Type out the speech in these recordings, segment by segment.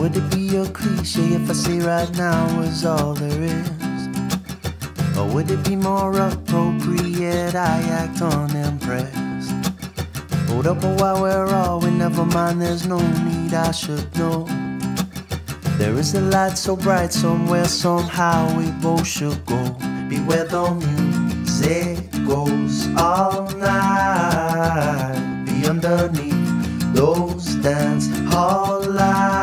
would it be a cliche if I say right now is all there is? Or would it be more appropriate I act unimpressed? Hold up a while we're all we never mind, there's no need I should know. There is a light so bright somewhere, somehow we both should go. Beware the music goes all night. Be underneath those dance hall lights.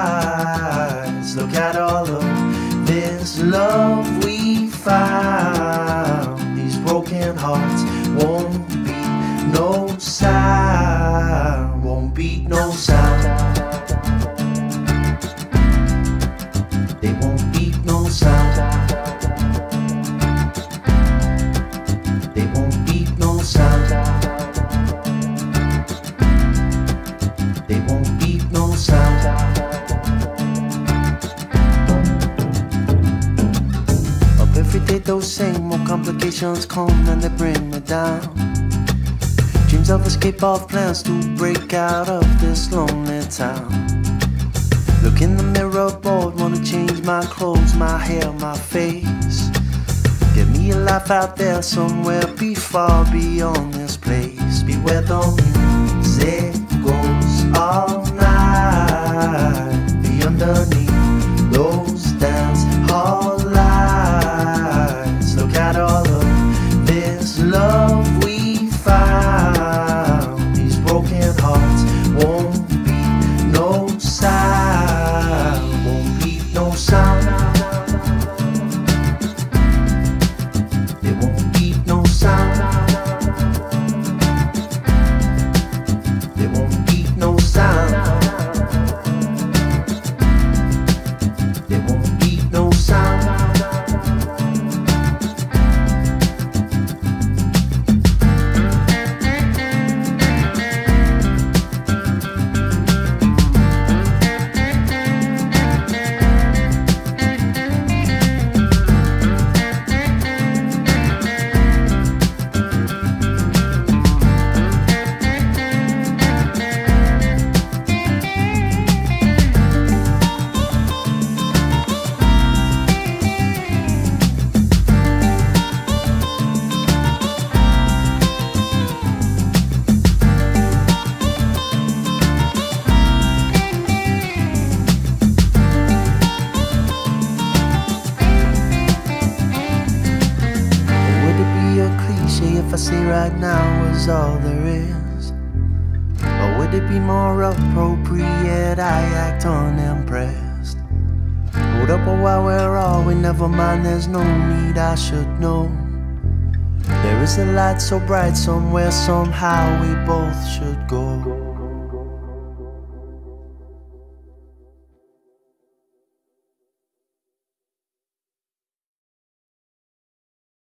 Beat no sound. They won't beat no sound. They won't beat no sound. They won't beat no sound. Up every day, those same old complications come and they bring me down. Dreams of escape of plans to break out of this lonely town. Look in the mirror, bored, wanna change my clothes, my hair, my face. Give me a life out there somewhere, be far beyond this place. Beware the music goes if I see right now is all there is? Or would it be more appropriate I act unimpressed? Hold up a while we're all we never mind, there's no need I should know. There is a light so bright somewhere, somehow we both should go.